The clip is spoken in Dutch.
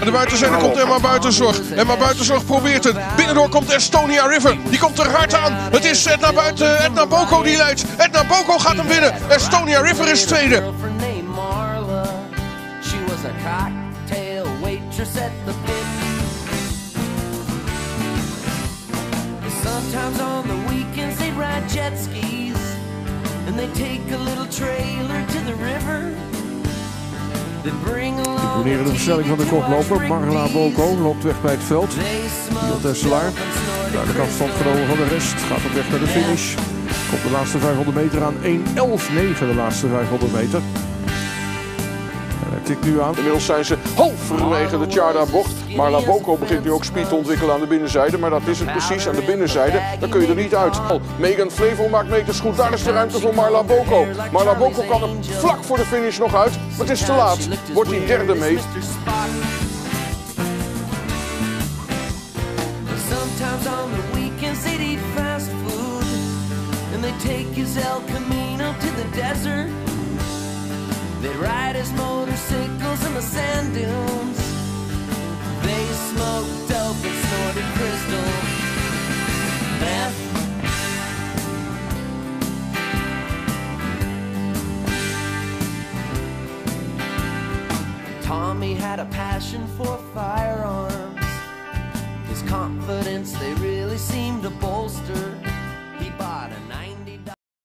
Aan de buitenzijde komt Emma Buitenzorg. Emma Buitenzorg probeert het. Binnendoor komt Estonia River. Die komt er hard aan. Het is Edna, buiten, Edna Boko die leidt. Edna Boko gaat hem winnen. Estonia River is tweede. Sometimes on the weekends they ride jet skis and they take a little trailer to the river. They bring Wanneer de bestelling van de koploper, Marla Boko, loopt weg bij het veld. Smoke Tesselaar, duidelijk afstand genomen van de rest. Gaat op weg naar de finish. Komt de laatste 500 meter aan 1.11.9 de laatste 500 meter. Tikt nu aan. Inmiddels zijn ze halverwege de Tjarda-bocht. Maar Laboko begint nu ook speed te ontwikkelen aan de binnenzijde. Maar dat is het precies aan de binnenzijde. Dan kun je er niet uit. Megan Flevo maakt meters goed. Daar is de ruimte voor Marla Boko. Marla Boko kan er vlak voor de finish nog uit. Maar het is te laat. Wordt hij derde mee. Desert. In the sand dunes. They smoked dope and snorted crystal meth. Tommy had a passion for firearms. His confidence they really seemed to.